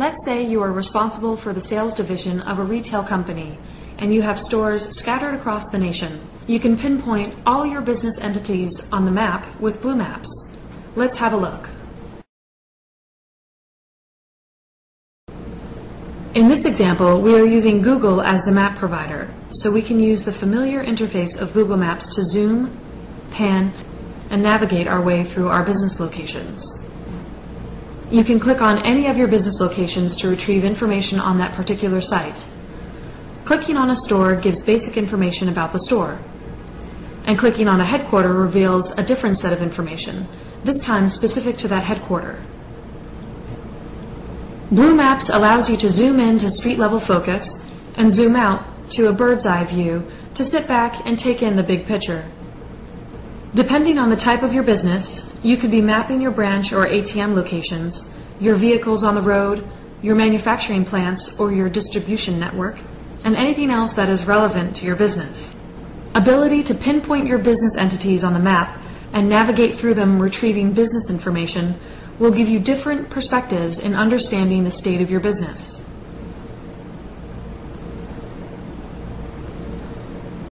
Let's say you are responsible for the sales division of a retail company and you have stores scattered across the nation. You can pinpoint all your business entities on the map with Blue Maps. Let's have a look. In this example, we are using Google as the map provider, so we can use the familiar interface of Google Maps to zoom, pan, and navigate our way through our business locations. You can click on any of your business locations to retrieve information on that particular site. Clicking on a store gives basic information about the store. And clicking on a headquarter reveals a different set of information, this time specific to that headquarter. Blue Maps allows you to zoom in to street level focus and zoom out to a bird's eye view to sit back and take in the big picture. Depending on the type of your business, you could be mapping your branch or ATM locations, your vehicles on the road, your manufacturing plants or your distribution network, and anything else that is relevant to your business. Ability to pinpoint your business entities on the map and navigate through them retrieving business information will give you different perspectives in understanding the state of your business.